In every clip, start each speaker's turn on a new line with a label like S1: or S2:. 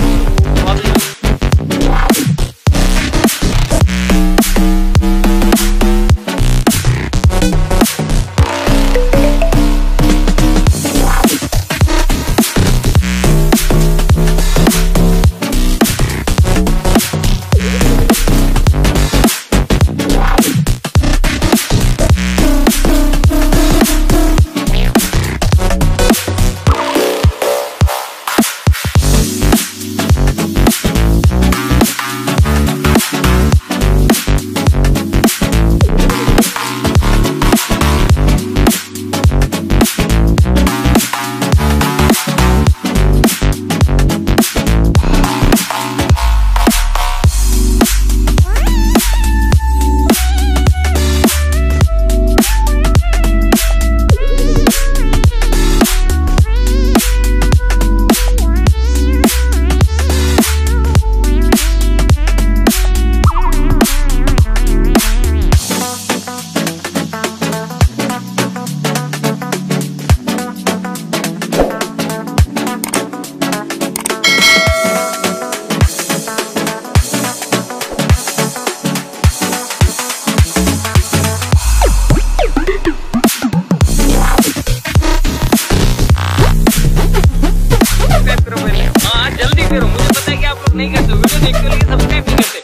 S1: दबाओ पता है कि आप लोग नहीं करते वीडियो देखते के लिए सब्सक्राइब नहीं करते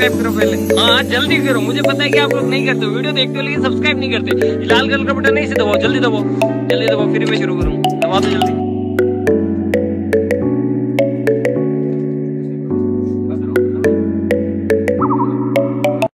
S1: सब्सक्राइब करो पहले। हाँ जल्दी करो। मुझे पता है कि आप लोग नहीं करते वीडियो देखते हो, लेकिन सब्सक्राइब नहीं करते। लाल कलर का बटन नहीं से दबाओ, जल्दी दबाओ। जल्दी दबाओ, फिर मैं शुरू करूँ। दबा दो जल्दी।